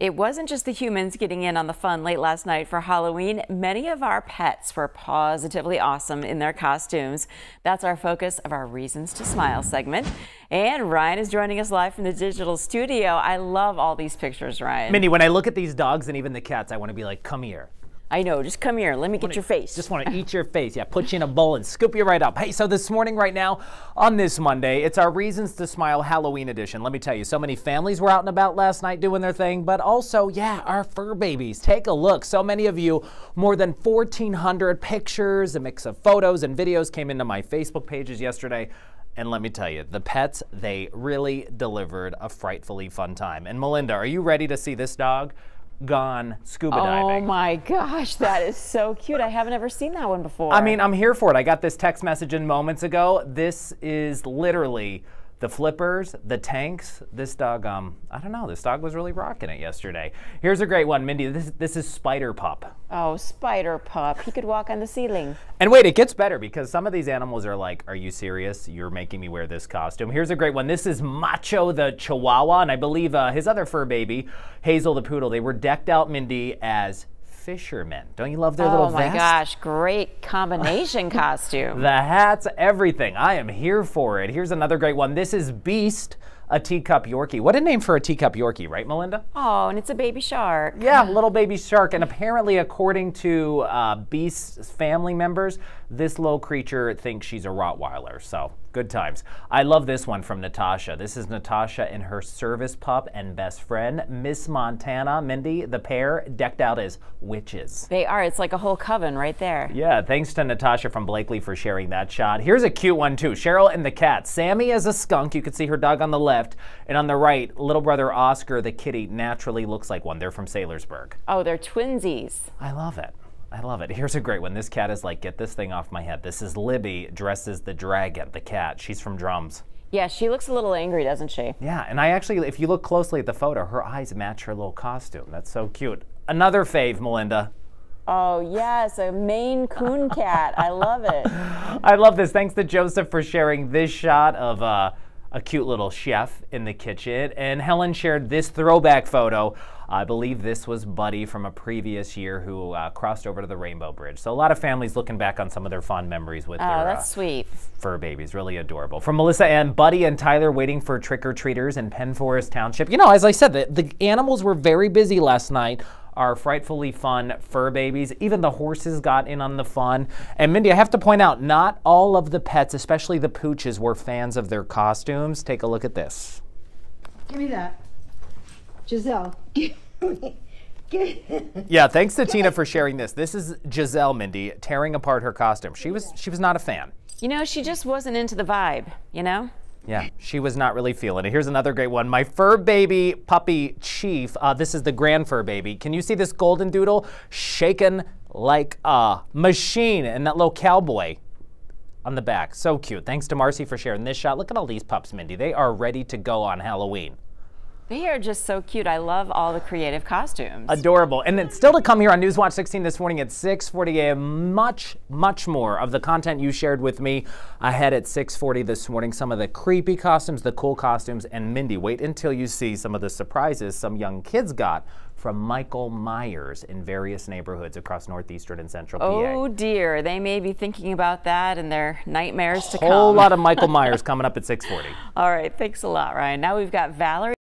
It wasn't just the humans getting in on the fun late last night for Halloween. Many of our pets were positively awesome in their costumes. That's our focus of our Reasons to Smile segment. And Ryan is joining us live from the digital studio. I love all these pictures, Ryan. Mindy, when I look at these dogs and even the cats, I want to be like, come here. I know. Just come here. Let me get your face. Just want to eat your face. Yeah, put you in a bowl and scoop you right up. Hey, so this morning, right now, on this Monday, it's our Reasons to Smile Halloween edition. Let me tell you, so many families were out and about last night doing their thing, but also, yeah, our fur babies. Take a look. So many of you, more than 1,400 pictures, a mix of photos and videos came into my Facebook pages yesterday. And let me tell you, the pets, they really delivered a frightfully fun time. And Melinda, are you ready to see this dog? Gone scuba oh diving. Oh my gosh, that is so cute. I haven't ever seen that one before. I mean, I'm here for it. I got this text message in moments ago. This is literally the flippers, the tanks. This dog, um, I don't know, this dog was really rocking it yesterday. Here's a great one, Mindy. This, this is Spider Pup. Oh, Spider Pup. He could walk on the ceiling. And wait, it gets better because some of these animals are like, are you serious? You're making me wear this costume. Here's a great one. This is Macho the Chihuahua, and I believe uh, his other fur baby, Hazel the Poodle. They were decked out, Mindy, as fishermen. Don't you love their oh little Oh my gosh, great combination costume. The hats, everything. I am here for it. Here's another great one. This is Beast a teacup Yorkie. What a name for a teacup Yorkie, right, Melinda? Oh, and it's a baby shark. Yeah, little baby shark. And apparently, according to uh, Beast's family members, this little creature thinks she's a Rottweiler. So good times. I love this one from Natasha. This is Natasha and her service pup and best friend, Miss Montana. Mindy, the pair decked out as witches. They are. It's like a whole coven right there. Yeah, thanks to Natasha from Blakely for sharing that shot. Here's a cute one, too. Cheryl and the cat. Sammy as a skunk. You can see her dog on the left left. And on the right, little brother Oscar, the kitty, naturally looks like one. They're from Saylorsburg. Oh, they're twinsies. I love it. I love it. Here's a great one. This cat is like, get this thing off my head. This is Libby dresses the dragon, the cat. She's from Drums. Yeah, she looks a little angry, doesn't she? Yeah, and I actually, if you look closely at the photo, her eyes match her little costume. That's so cute. Another fave, Melinda. Oh, yes, a Maine Coon cat. I love it. I love this. Thanks to Joseph for sharing this shot of uh, a cute little chef in the kitchen. And Helen shared this throwback photo. I believe this was Buddy from a previous year who uh, crossed over to the Rainbow Bridge. So a lot of families looking back on some of their fond memories with oh, their that's uh, sweet. fur babies. Really adorable. From Melissa and Buddy and Tyler waiting for trick-or-treaters in Penn Forest Township. You know, as I said, the, the animals were very busy last night our frightfully fun fur babies. Even the horses got in on the fun. And Mindy, I have to point out, not all of the pets, especially the pooches, were fans of their costumes. Take a look at this. Give me that. Giselle, yeah, thanks to Tina for sharing this. This is Giselle Mindy tearing apart her costume. She was she was not a fan. You know, she just wasn't into the vibe, you know? Yeah, she was not really feeling it. Here's another great one. My fur baby puppy Chief. Uh, this is the grand fur baby. Can you see this golden doodle shaking like a machine and that little cowboy on the back? So cute. Thanks to Marcy for sharing this shot. Look at all these pups, Mindy. They are ready to go on Halloween. They are just so cute. I love all the creative costumes. Adorable. And then still to come here on Newswatch 16 this morning at 6:40 a.m. Much, much more of the content you shared with me ahead at 6:40 this morning. Some of the creepy costumes, the cool costumes, and Mindy, wait until you see some of the surprises some young kids got from Michael Myers in various neighborhoods across northeastern and central oh, PA. Oh dear, they may be thinking about that and their nightmares to come. A whole lot of Michael Myers coming up at 6:40. All right, thanks a lot, Ryan. Now we've got Valerie